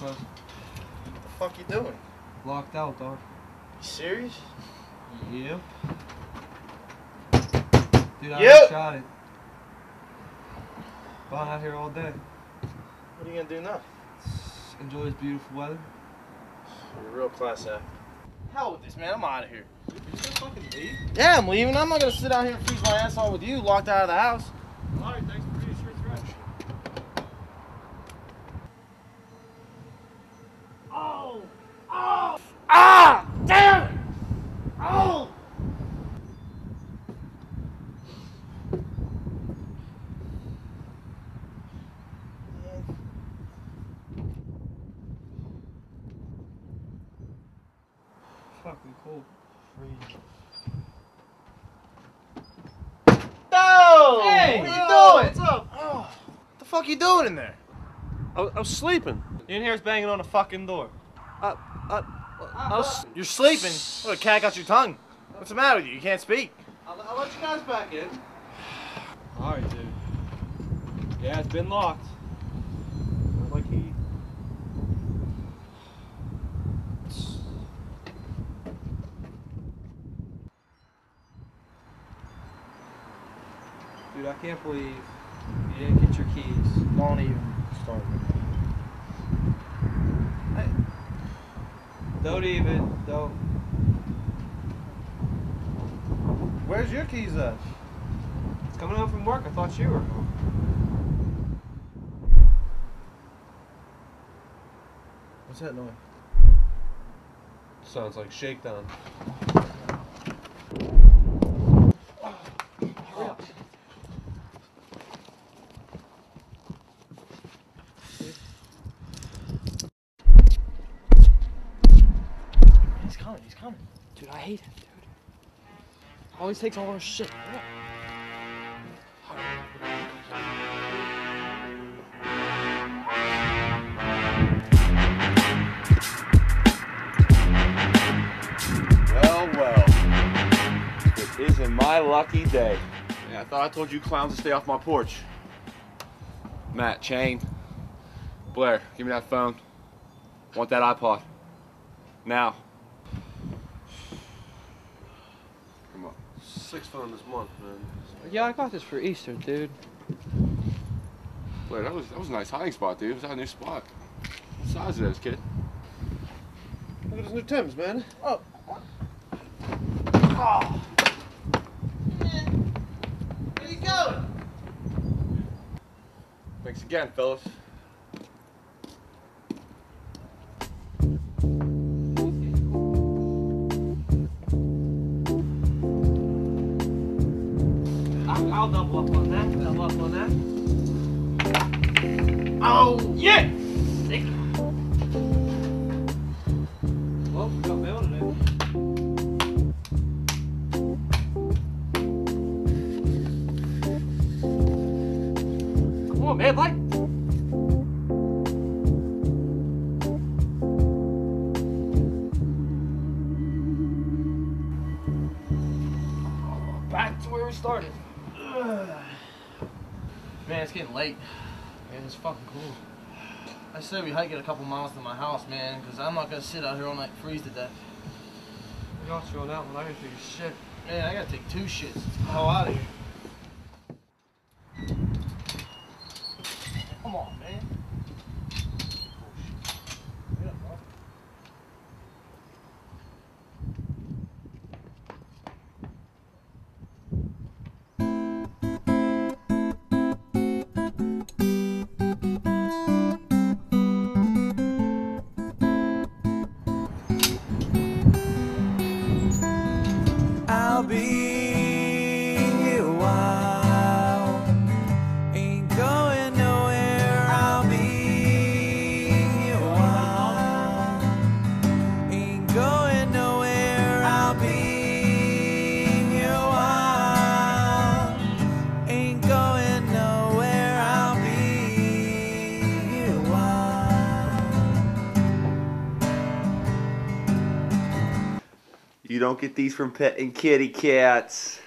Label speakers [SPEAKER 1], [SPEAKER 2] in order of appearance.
[SPEAKER 1] What?
[SPEAKER 2] The fuck you doing?
[SPEAKER 1] Locked out, dog.
[SPEAKER 2] You serious?
[SPEAKER 1] Yep. Dude, I
[SPEAKER 2] Yep.
[SPEAKER 1] shot it. Been out here all day.
[SPEAKER 2] What are you gonna do now?
[SPEAKER 1] Enjoy this beautiful weather.
[SPEAKER 2] You're a real class act. Hell with this, man. I'm out of here.
[SPEAKER 1] You just fucking leave?
[SPEAKER 2] Yeah, I'm leaving. I'm not gonna sit out here and freeze my ass off with you locked out of the house.
[SPEAKER 1] Alright, thanks for being sure threat.
[SPEAKER 2] Oh! Oh! Ah! Damn it! Oh!
[SPEAKER 1] Fucking cold.
[SPEAKER 2] No!
[SPEAKER 1] Hey!
[SPEAKER 2] What are you
[SPEAKER 1] Yo,
[SPEAKER 2] doing?
[SPEAKER 1] what's up?
[SPEAKER 2] Oh, what the fuck you doing in there?
[SPEAKER 3] I was, I was sleeping.
[SPEAKER 1] You in here is banging on the fucking door.
[SPEAKER 3] I, I, I was,
[SPEAKER 2] You're sleeping? What, a cat got your tongue? What's the matter with you? You can't speak.
[SPEAKER 3] I'll, I'll let you guys back in.
[SPEAKER 1] Alright, dude. Yeah, it's been locked. Like he. Dude, I can't believe you didn't get your keys.
[SPEAKER 2] Don't even start.
[SPEAKER 1] me Don't even. Don't.
[SPEAKER 2] Where's your keys at?
[SPEAKER 1] It's coming home from work, I thought you were home.
[SPEAKER 2] What's that noise?
[SPEAKER 3] Sounds like shakedown.
[SPEAKER 2] He's coming. He's coming.
[SPEAKER 1] Dude, I hate him, dude. Always takes all our shit.
[SPEAKER 4] Well, well. It isn't my lucky day. Yeah, I thought I told you clowns to stay off my porch. Matt, Chain. Blair, give me that phone. Want that iPod. Now. On.
[SPEAKER 3] Six phone this month, man.
[SPEAKER 1] Yeah, I got this for Easter, dude.
[SPEAKER 4] Wait, that was that was a nice hiding spot, dude. It was our new spot. What size is this, kid?
[SPEAKER 3] Look at his new Timbs, man.
[SPEAKER 2] Oh. Oh. Man. Where you going?
[SPEAKER 4] Thanks again, fellas.
[SPEAKER 2] Oh.
[SPEAKER 1] Come on, man. Back to where we started.
[SPEAKER 2] Man, it's getting late.
[SPEAKER 1] Man, it's fucking cool.
[SPEAKER 2] I said we hike it a couple miles to my house, man, because I'm not going to sit out here all night and freeze to death.
[SPEAKER 1] We got you on that one. I gotta take a shit.
[SPEAKER 2] Man, I got to take two shits. Get the hell out of here. Come on, man.
[SPEAKER 5] I'll be
[SPEAKER 4] You don't get these from petting kitty cats.